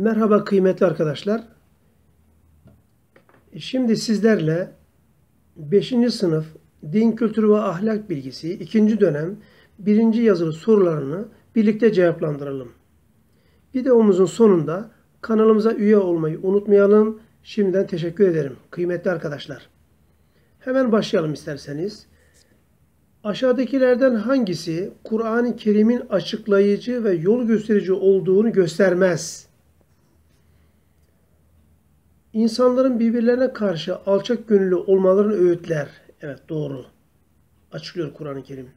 Merhaba kıymetli arkadaşlar. Şimdi sizlerle 5. sınıf Din Kültürü ve Ahlak Bilgisi 2. dönem 1. yazılı sorularını birlikte cevaplandıralım. Videomuzun sonunda kanalımıza üye olmayı unutmayalım. Şimdiden teşekkür ederim kıymetli arkadaşlar. Hemen başlayalım isterseniz. Aşağıdakilerden hangisi Kur'an-ı Kerim'in açıklayıcı ve yol gösterici olduğunu göstermez? İnsanların birbirlerine karşı alçak gönüllü olmalarını öğütler. Evet doğru. Açıklıyor Kur'an-ı Kerim.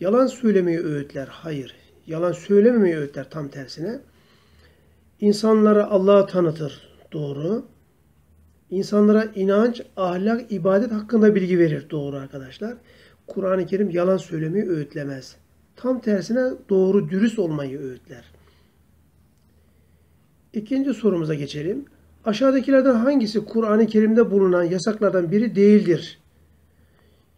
Yalan söylemeyi öğütler. Hayır. Yalan söylememeyi öğütler tam tersine. İnsanlara Allah'ı tanıtır. Doğru. İnsanlara inanç, ahlak, ibadet hakkında bilgi verir. Doğru arkadaşlar. Kur'an-ı Kerim yalan söylemeyi öğütlemez. Tam tersine doğru dürüst olmayı öğütler. İkinci sorumuza geçelim. Aşağıdakilerden hangisi Kur'an-ı Kerim'de bulunan yasaklardan biri değildir?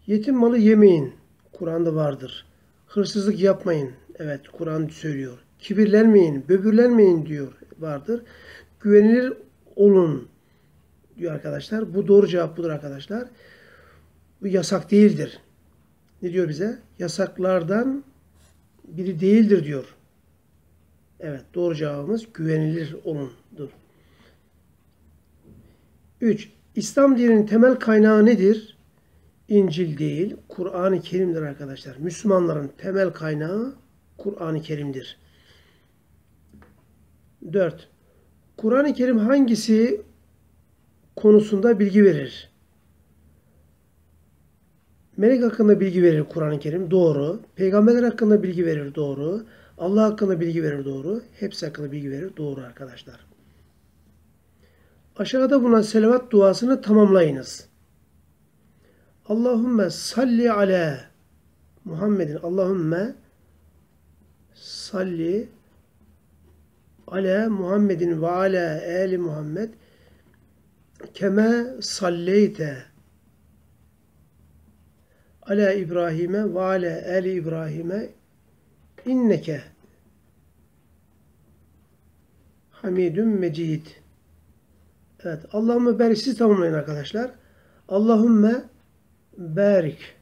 Yetim malı yemeyin. Kur'an'da vardır. Hırsızlık yapmayın. Evet Kur'an söylüyor. Kibirlenmeyin, böbürlenmeyin diyor. Vardır. Güvenilir olun diyor arkadaşlar. Bu doğru cevap budur arkadaşlar. Bu yasak değildir. Ne diyor bize? Yasaklardan biri değildir diyor. Evet doğru cevabımız güvenilir olundur. 3. İslam dininin temel kaynağı nedir? İncil değil, Kur'an-ı Kerim'dir arkadaşlar. Müslümanların temel kaynağı Kur'an-ı Kerim'dir. 4. Kur'an-ı Kerim hangisi konusunda bilgi verir? Melek hakkında bilgi verir Kur'an-ı Kerim. Doğru. Peygamberler hakkında bilgi verir. Doğru. Allah hakkında bilgi verir. Doğru. Hepsi hakkında bilgi verir. Doğru arkadaşlar. Aşağıda bulunan selavat duasını tamamlayınız. Allahümme salli ala Muhammedin. Allahümme salli ala Muhammedin ve ala ali Muhammed keme salleyte ala İbrahim'e ve ala ali İbrahim'e inneke hamidun mecid. Evet. Allahümme barik siz tamamlayın arkadaşlar. Allahümme barik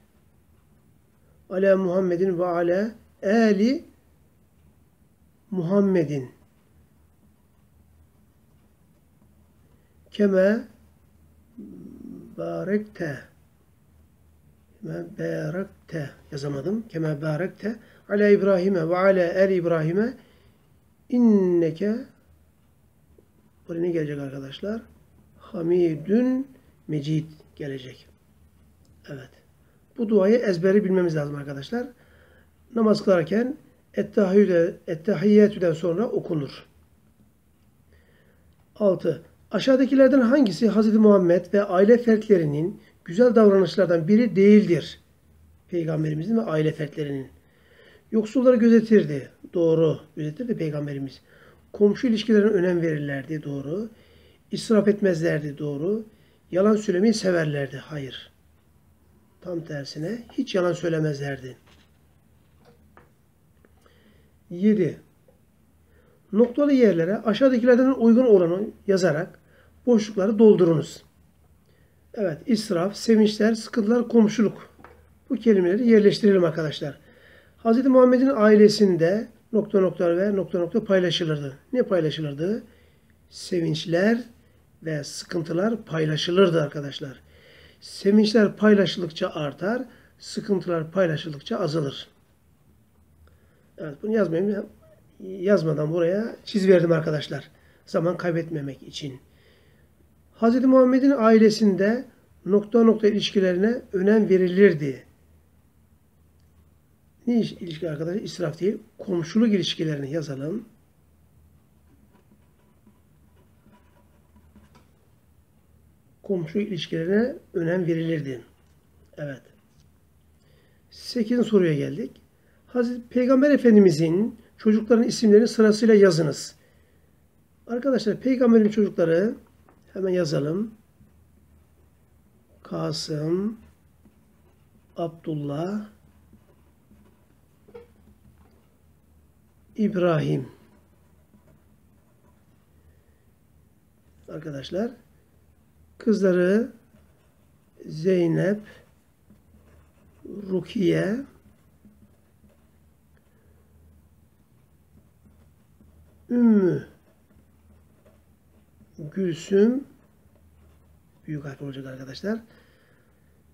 ala Muhammedin ve ala ali Muhammedin keme barekte keme barekte yazamadım. Keme barekte ala İbrahim'e ve ala ali İbrahim'e inneke Buraya ne gelecek arkadaşlar? Hamidün Mecid gelecek. Evet. Bu duayı ezberi bilmemiz lazım arkadaşlar. Namaz kılarken Ettehiyyetü'den sonra okunur. 6. Aşağıdakilerden hangisi Hz. Muhammed ve aile fertlerinin güzel davranışlardan biri değildir? Peygamberimizin ve aile fertlerinin. Yoksulları gözetirdi. Doğru. Gözetirdi Peygamberimiz. Komşu ilişkilerine önem verirlerdi. Doğru. İsraf etmezlerdi. Doğru. Yalan söylemeyi severlerdi. Hayır. Tam tersine hiç yalan söylemezlerdi. 7. Noktalı yerlere aşağıdakilerden uygun olanı yazarak boşlukları doldurunuz. Evet, israf, sevinçler, sıkıntılar, komşuluk. Bu kelimeleri yerleştirelim arkadaşlar. Hz. Muhammed'in ailesinde nokta nokta ve nokta nokta paylaşılırdı. Ne paylaşılırdı? Sevinçler ve sıkıntılar paylaşılırdı arkadaşlar. Sevinçler paylaşıldıkça artar, sıkıntılar paylaşıldıkça azalır. Evet bunu yazmayayım. Yazmadan buraya çiz verdim arkadaşlar. Zaman kaybetmemek için. Hz. Muhammed'in ailesinde nokta nokta ilişkilerine önem verilirdi. Ne iş, ilişki arkadaşlar? İsraf değil. Komşuluk ilişkilerini yazalım. Komşu ilişkilerine önem verilirdi. Evet. 8. soruya geldik. Hazreti Peygamber Efendimizin çocukların isimlerini sırasıyla yazınız. Arkadaşlar peygamberin çocukları hemen yazalım. Kasım, Abdullah, İbrahim. arkadaşlar kızları Zeynep, Rukiye, Ümmü Gülsüm büyük harf olacak arkadaşlar.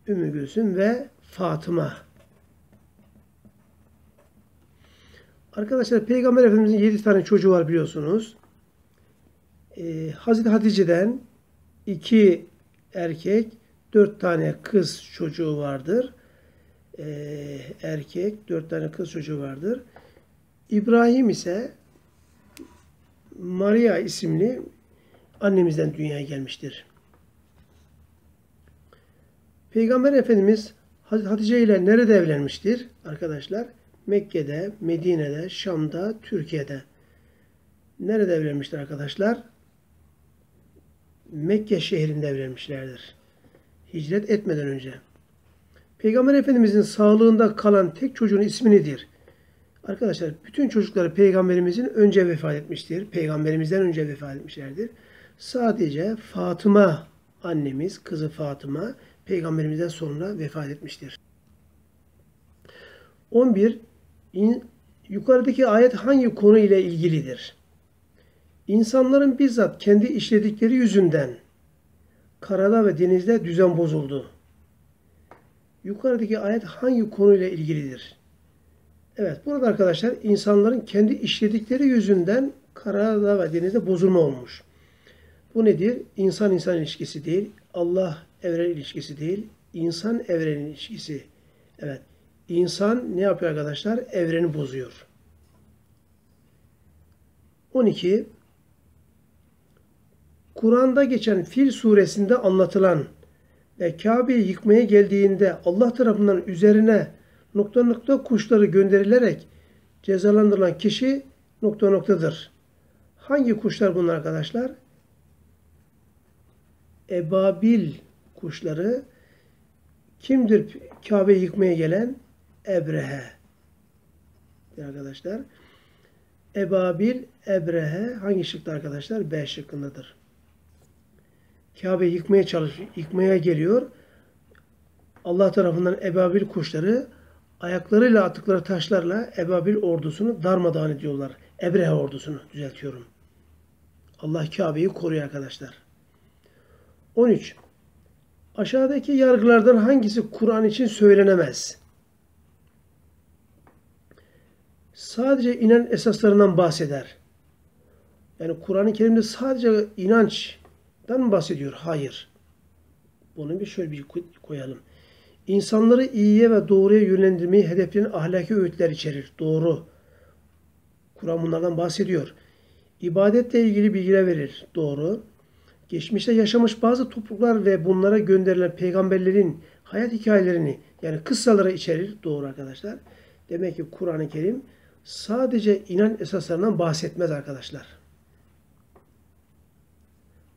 Ümmü Gülsüm ve Fatıma. Arkadaşlar Peygamber Efendimizin 7 tane çocuğu var biliyorsunuz. Ee, Hazreti Hatice'den iki erkek, dört tane kız çocuğu vardır. Ee, erkek, dört tane kız çocuğu vardır. İbrahim ise Maria isimli annemizden dünyaya gelmiştir. Peygamber Efendimiz Hatice ile nerede evlenmiştir arkadaşlar? Mekke'de, Medine'de, Şam'da, Türkiye'de. Nerede evlenmiştir arkadaşlar? Mekke şehrinde evlenmişlerdir. Hicret etmeden önce. Peygamber Efendimizin sağlığında kalan tek çocuğun ismi nedir? Arkadaşlar bütün çocukları peygamberimizin önce vefat etmiştir. Peygamberimizden önce vefat etmişlerdir. Sadece Fatıma annemiz, kızı Fatıma peygamberimizden sonra vefat etmiştir. 11. Yukarıdaki ayet hangi konu ile ilgilidir? İnsanların bizzat kendi işledikleri yüzünden karada ve denizde düzen bozuldu. Yukarıdaki ayet hangi konuyla ilgilidir? Evet, burada arkadaşlar insanların kendi işledikleri yüzünden karada ve denizde bozulma olmuş. Bu nedir? İnsan insan ilişkisi değil, Allah evren ilişkisi değil, insan evren ilişkisi. Evet, insan ne yapıyor arkadaşlar? Evreni bozuyor. 12. Kur'an'da geçen Fil suresinde anlatılan ve Kabe'yi yıkmaya geldiğinde Allah tarafından üzerine nokta nokta kuşları gönderilerek cezalandırılan kişi nokta noktadır. Hangi kuşlar bunlar arkadaşlar? Ebabil kuşları kimdir Kabe'yi yıkmaya gelen? Ebrehe. Arkadaşlar. Ebabil, Ebrehe hangi şıkta arkadaşlar? B şıkkındadır. Kabe yıkmaya çalışıyor, yıkmaya geliyor. Allah tarafından ebabil kuşları ayaklarıyla attıkları taşlarla ebabil ordusunu darmadağın ediyorlar. Ebrehe ordusunu düzeltiyorum. Allah Kabe'yi koruyor arkadaşlar. 13. Aşağıdaki yargılardan hangisi Kur'an için söylenemez? Sadece inan esaslarından bahseder. Yani Kur'an-ı Kerim'de sadece inanç mı bahsediyor? Hayır. Bunu bir şöyle bir koyalım. İnsanları iyiye ve doğruya yönlendirmeyi hedefleyen ahlaki öğütler içerir. Doğru. Kur'an bunlardan bahsediyor. İbadetle ilgili bilgiler verir. Doğru. Geçmişte yaşamış bazı topluluklar ve bunlara gönderilen peygamberlerin hayat hikayelerini yani kıssaları içerir. Doğru arkadaşlar. Demek ki Kur'an-ı Kerim sadece inan esaslarından bahsetmez arkadaşlar.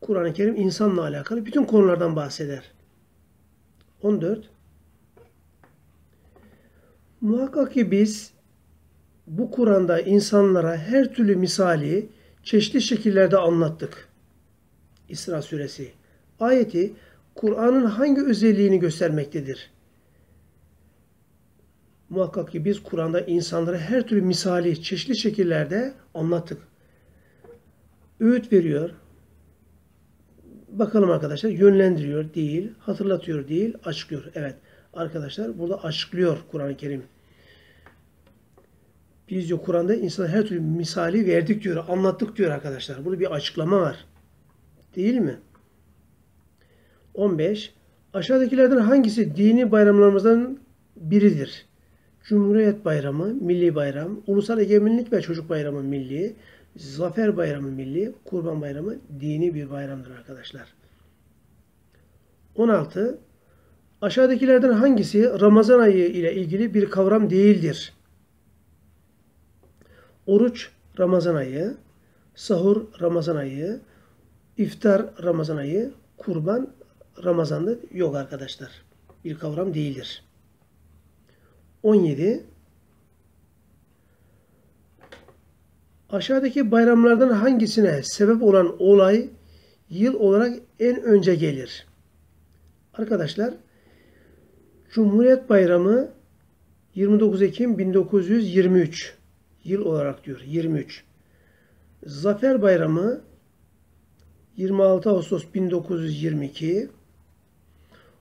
Kur'an-ı Kerim insanla alakalı bütün konulardan bahseder. 14. Muhakkak ki biz bu Kur'an'da insanlara her türlü misali çeşitli şekillerde anlattık. İsra suresi. Ayeti Kur'an'ın hangi özelliğini göstermektedir? Muhakkak ki biz Kur'an'da insanlara her türlü misali çeşitli şekillerde anlattık. Öğüt veriyor, Bakalım arkadaşlar yönlendiriyor değil, hatırlatıyor değil, açıklıyor. Evet arkadaşlar burada açıklıyor Kur'an-ı Kerim. Biz diyor Kur'an'da insana her türlü misali verdik diyor, anlattık diyor arkadaşlar. Burada bir açıklama var. Değil mi? 15. Aşağıdakilerden hangisi dini bayramlarımızdan biridir? Cumhuriyet Bayramı, Milli Bayram, Ulusal Egemenlik ve Çocuk Bayramı Milli, Zafer Bayramı milli, Kurban Bayramı dini bir bayramdır arkadaşlar. 16. Aşağıdakilerden hangisi Ramazan ayı ile ilgili bir kavram değildir? Oruç Ramazan ayı, sahur Ramazan ayı, iftar Ramazan ayı, kurban Ramazan'da yok arkadaşlar. Bir kavram değildir. 17. Aşağıdaki bayramlardan hangisine sebep olan olay yıl olarak en önce gelir? Arkadaşlar Cumhuriyet Bayramı 29 Ekim 1923 yıl olarak diyor 23. Zafer Bayramı 26 Ağustos 1922.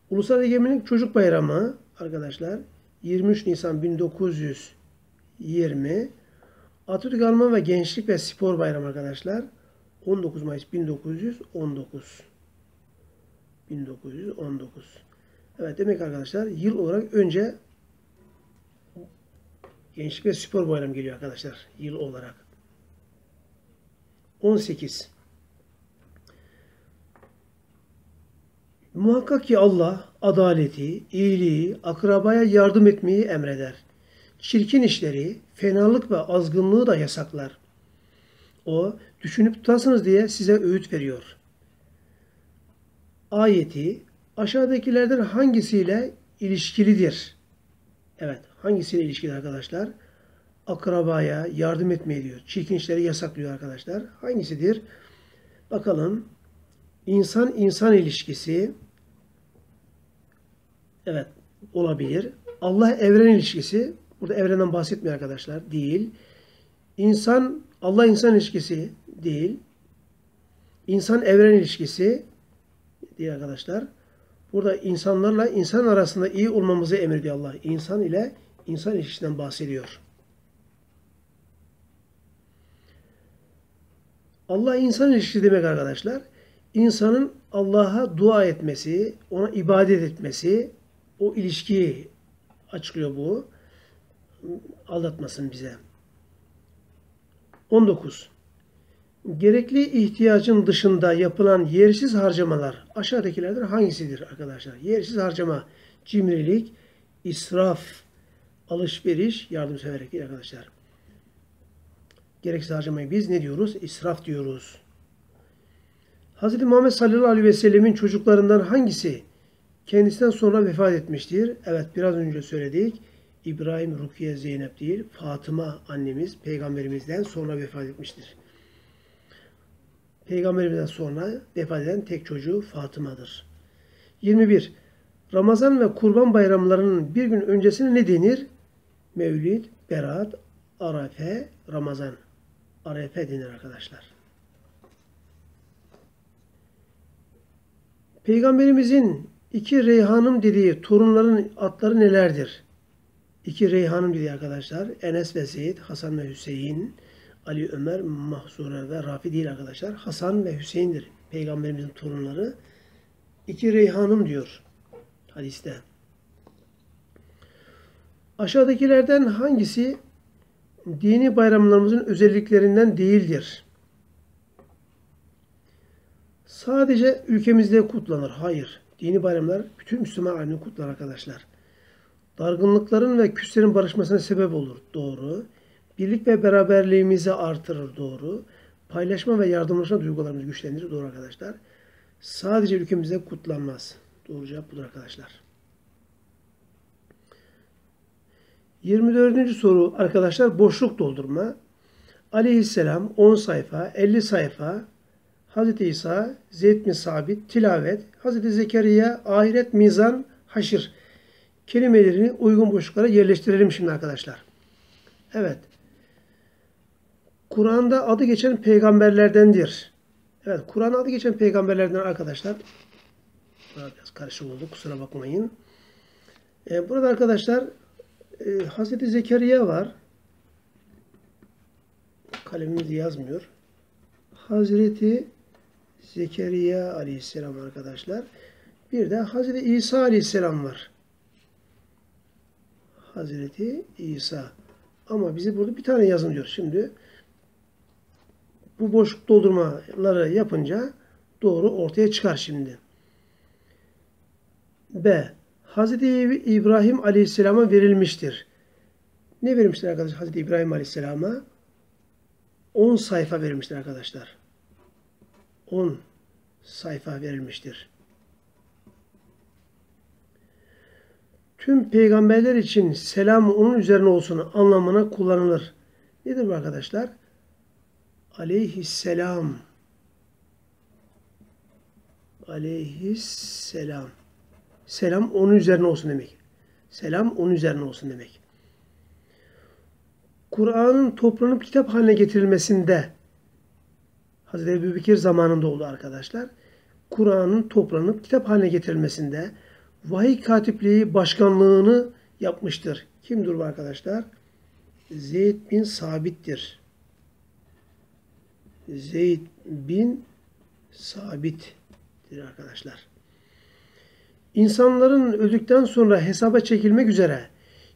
Ulusal Egemenlik Çocuk Bayramı arkadaşlar 23 Nisan 1920. Atatürk Alman ve Gençlik ve Spor Bayramı arkadaşlar 19 Mayıs 1919. 1919. Evet demek arkadaşlar yıl olarak önce Gençlik ve Spor Bayramı geliyor arkadaşlar yıl olarak. 18. Muhakkak ki Allah adaleti, iyiliği, akrabaya yardım etmeyi emreder. Çirkin işleri, fenalık ve azgınlığı da yasaklar. O düşünüp tutasınız diye size öğüt veriyor. Ayeti aşağıdakilerden hangisiyle ilişkilidir? Evet, hangisiyle ilişkili arkadaşlar? Akrabaya yardım etmeyi diyor. Çirkin işleri yasaklıyor arkadaşlar. Hangisidir? Bakalım. İnsan insan ilişkisi. Evet, olabilir. Allah evren ilişkisi. Burada evrenden bahsetmiyor arkadaşlar. Değil. İnsan Allah insan ilişkisi değil. İnsan evren ilişkisi diye arkadaşlar. Burada insanlarla insan arasında iyi olmamızı emrediyor Allah. İnsan ile insan ilişkisinden bahsediyor. Allah insan ilişkisi demek arkadaşlar. İnsanın Allah'a dua etmesi, ona ibadet etmesi, o ilişkiyi açıklıyor bu. Aldatmasın bize. 19. Gerekli ihtiyacın dışında yapılan yersiz harcamalar aşağıdakilerden hangisidir arkadaşlar? Yersiz harcama, cimrilik, israf, alışveriş, yardımseverlik arkadaşlar. Gereksiz harcamayı biz ne diyoruz? İsraf diyoruz. Hz. Muhammed sallallahu aleyhi ve sellemin çocuklarından hangisi kendisinden sonra vefat etmiştir? Evet biraz önce söyledik. İbrahim, Rukiye, Zeynep değil, Fatıma annemiz peygamberimizden sonra vefat etmiştir. Peygamberimizden sonra vefat eden tek çocuğu Fatıma'dır. 21. Ramazan ve Kurban bayramlarının bir gün öncesine ne denir? Mevlid, Berat, Arafe, Ramazan. Arafe denir arkadaşlar. Peygamberimizin iki reyhanım dediği torunların adları nelerdir? İki reyhanım dediği arkadaşlar. Enes ve Zeyd, Hasan ve Hüseyin, Ali, Ömer, Mahsure ve Rafi değil arkadaşlar. Hasan ve Hüseyin'dir. Peygamberimizin torunları. İki reyhanım diyor hadiste. Aşağıdakilerden hangisi dini bayramlarımızın özelliklerinden değildir? Sadece ülkemizde kutlanır. Hayır. Dini bayramlar bütün Müslüman aleminde kutlar arkadaşlar. Dargınlıkların ve küslerin barışmasına sebep olur. Doğru. Birlik ve beraberliğimizi artırır. Doğru. Paylaşma ve yardımlaşma duygularımızı güçlendirir. Doğru arkadaşlar. Sadece ülkemizde kutlanmaz. Doğru cevap budur arkadaşlar. 24. soru arkadaşlar boşluk doldurma. Aleyhisselam 10 sayfa, 50 sayfa, Hz. İsa, Zeyd mi sabit, tilavet, Hz. Zekeriya, ahiret, mizan, haşir kelimelerini uygun boşluklara yerleştirelim şimdi arkadaşlar. Evet. Kur'an'da adı geçen peygamberlerdendir. Evet, Kur'an'da adı geçen peygamberlerden arkadaşlar. Biraz karışık oldu, kusura bakmayın. Ee, burada arkadaşlar e, Hazreti Zekeriya var. Kalemimiz yazmıyor. Hazreti Zekeriya aleyhisselam arkadaşlar. Bir de Hazreti İsa aleyhisselam var. Hazreti İsa. Ama bize burada bir tane yazın diyor. Şimdi bu boşluk doldurmaları yapınca doğru ortaya çıkar şimdi. B. Hazreti İbrahim Aleyhisselam'a verilmiştir. Ne verilmiştir arkadaşlar Hazreti İbrahim Aleyhisselam'a? 10 sayfa verilmiştir arkadaşlar. 10 sayfa verilmiştir. Tüm peygamberler için selam onun üzerine olsun anlamına kullanılır. Nedir bu arkadaşlar? Aleyhisselam. aleyhisselam. Selam onun üzerine olsun demek. Selam onun üzerine olsun demek. Kur'an'ın toplanıp kitap haline getirilmesinde Hazreti Ebu Bekir zamanında oldu arkadaşlar. Kur'an'ın toplanıp kitap haline getirilmesinde vahiy katipliği başkanlığını yapmıştır. Kimdir bu arkadaşlar? Zeyd bin Sabit'tir. Zeyd bin Sabit'tir arkadaşlar. İnsanların öldükten sonra hesaba çekilmek üzere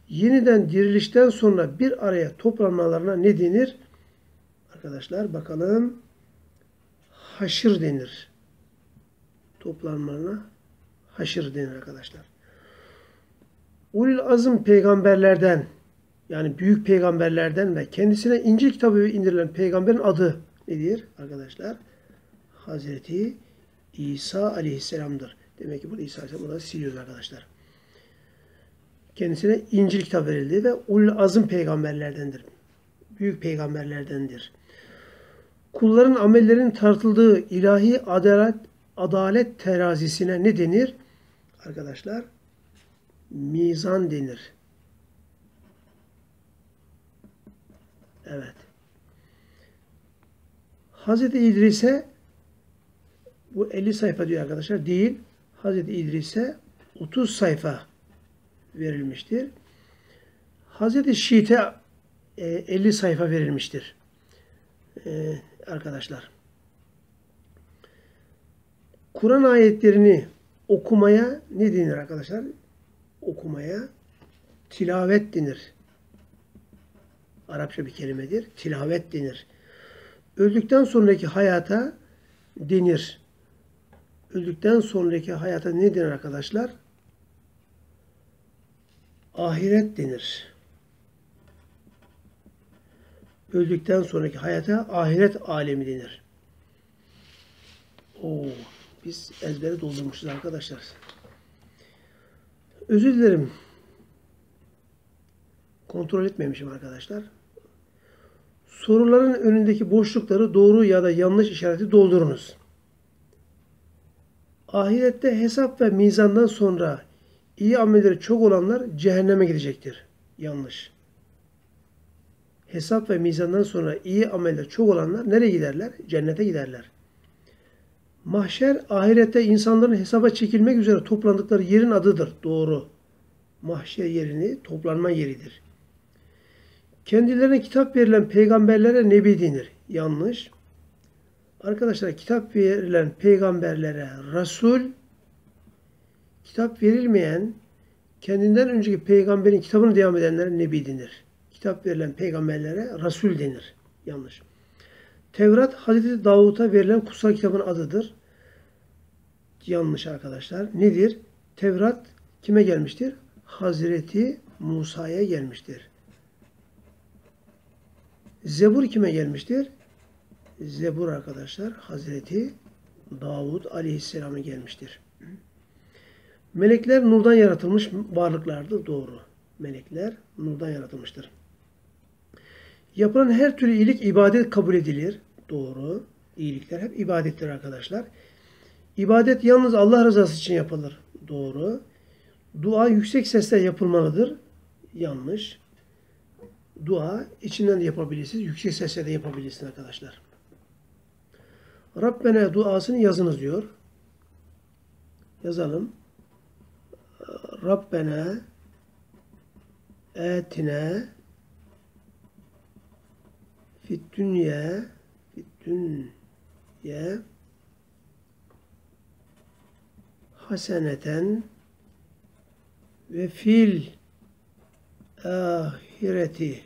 yeniden dirilişten sonra bir araya toplanmalarına ne denir? Arkadaşlar bakalım. Haşır denir. Toplanmalarına haşır denir arkadaşlar. Ulul azım peygamberlerden yani büyük peygamberlerden ve kendisine İncil kitabı indirilen peygamberin adı nedir arkadaşlar? Hazreti İsa aleyhisselamdır. Demek ki burada İsa aleyhisselam burada siliyoruz arkadaşlar. Kendisine İncil kitap verildi ve ulul azım peygamberlerdendir. Büyük peygamberlerdendir. Kulların amellerin tartıldığı ilahi adalet, adalet terazisine ne denir? Arkadaşlar mizan denir. Evet. Hazreti İdris'e bu 50 sayfa diyor arkadaşlar. Değil. Hazreti İdris'e 30 sayfa verilmiştir. Hazreti Şiit'e 50 sayfa verilmiştir. Arkadaşlar. Kur'an ayetlerini okumaya ne denir arkadaşlar? Okumaya tilavet denir. Arapça bir kelimedir. Tilavet denir. Öldükten sonraki hayata denir. Öldükten sonraki hayata ne denir arkadaşlar? Ahiret denir. Öldükten sonraki hayata ahiret alemi denir. Oo, biz ezbere doldurmuşuz arkadaşlar. Özür dilerim. Kontrol etmemişim arkadaşlar. Soruların önündeki boşlukları doğru ya da yanlış işareti doldurunuz. Ahirette hesap ve mizandan sonra iyi amelleri çok olanlar cehenneme gidecektir. Yanlış. Hesap ve mizandan sonra iyi ameller çok olanlar nereye giderler? Cennete giderler. Mahşer ahirette insanların hesaba çekilmek üzere toplandıkları yerin adıdır. Doğru. Mahşer yerini toplanma yeridir. Kendilerine kitap verilen peygamberlere nebi denir. Yanlış. Arkadaşlar kitap verilen peygamberlere Resul, kitap verilmeyen kendinden önceki peygamberin kitabını devam edenlere nebi denir. Kitap verilen peygamberlere Resul denir. Yanlış. Tevrat Hazreti Davut'a verilen kutsal kitabın adıdır. Yanlış arkadaşlar. Nedir? Tevrat kime gelmiştir? Hazreti Musa'ya gelmiştir. Zebur kime gelmiştir? Zebur arkadaşlar Hazreti Davud Aleyhisselam'a gelmiştir. Melekler nurdan yaratılmış varlıklardır. Doğru. Melekler nurdan yaratılmıştır. Yapılan her türlü iyilik ibadet kabul edilir. Doğru. İyilikler hep ibadettir arkadaşlar. İbadet yalnız Allah rızası için yapılır. Doğru. Dua yüksek sesle yapılmalıdır. Yanlış. Dua içinden de yapabilirsiniz. Yüksek sesle de yapabilirsiniz arkadaşlar. Rabbena duasını yazınız diyor. Yazalım. Rabbena etine fit dünya fit dünya haseneten ve fil ahireti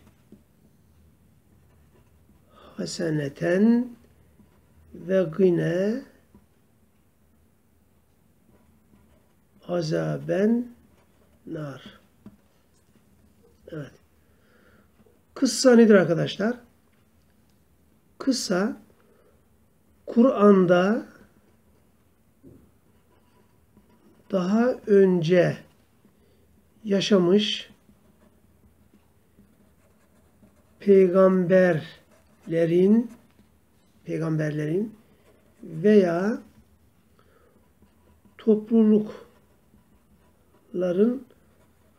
haseneten ve gine azaben nar. Evet. Kıssa nedir arkadaşlar? Kıssa Kur'an'da daha önce yaşamış peygamberlerin peygamberlerin veya toplulukların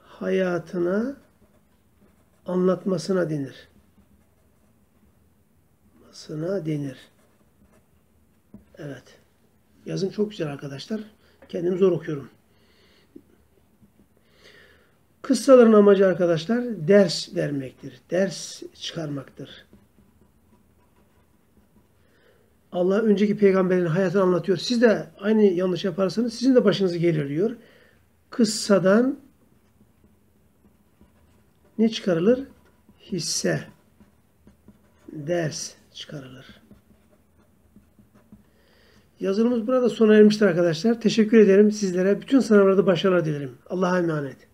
hayatına anlatmasına denir. Masına denir. Evet. Yazım çok güzel arkadaşlar. Kendim zor okuyorum. Kıssaların amacı arkadaşlar ders vermektir. Ders çıkarmaktır. Allah önceki peygamberin hayatını anlatıyor. Siz de aynı yanlış yaparsanız sizin de başınızı gelir diyor. Kıssadan ne çıkarılır? Hisse, ders çıkarılır. Yazılımız burada sona ermiştir arkadaşlar. Teşekkür ederim sizlere. Bütün sınavlarda başarılar dilerim. Allah'a emanet.